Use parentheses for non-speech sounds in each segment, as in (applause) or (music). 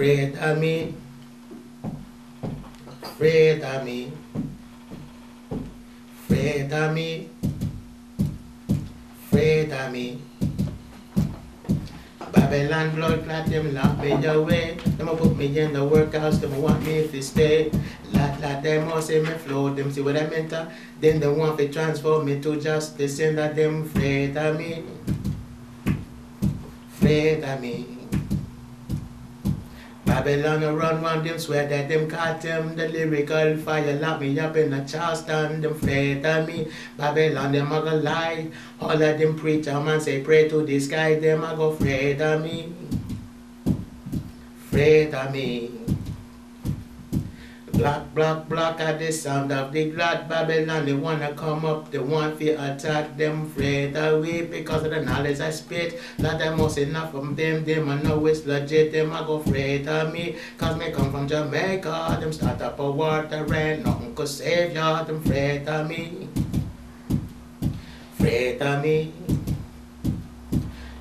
Afraid of me. Afraid of me. Afraid of me. Afraid of me. Babylon blood clot, them lock me away. Them a put me in the workhouse, them want me to stay. Lot, lot, them all say me flow, them see what I meant to. Then they want to transform me to justice, and that them afraid of me. Afraid of me. Babylon run round them swear that them caught them. The lyrical fire lock me up in a Charleston them of me. Babylon them a go lie. All of them preacher man say pray to the sky them a go of me. Of me Block, block, block at the sound of the glad Babylon. They wanna come up, they want to attack them, afraid away because of the knowledge I spit. That them must enough from them, them I know it's legit, them I go afraid of me. Cause me come from Jamaica, them start up a war to rent, nothing could save ya, them afraid of me. Afraid of me.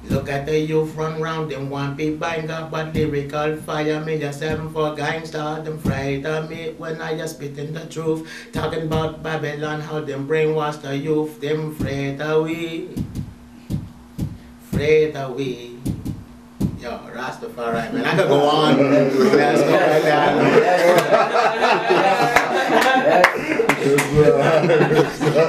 Look at the youth run round, them want be bang up, but lyrical fire me just seven for gangster, them afraid of me when I just spitting the truth. Talking about Babylon, how them brainwash the youth, them afraid of we. Afraid of we. Yo, Rastafari, man, I could go on. (laughs) Let's go right now. (laughs)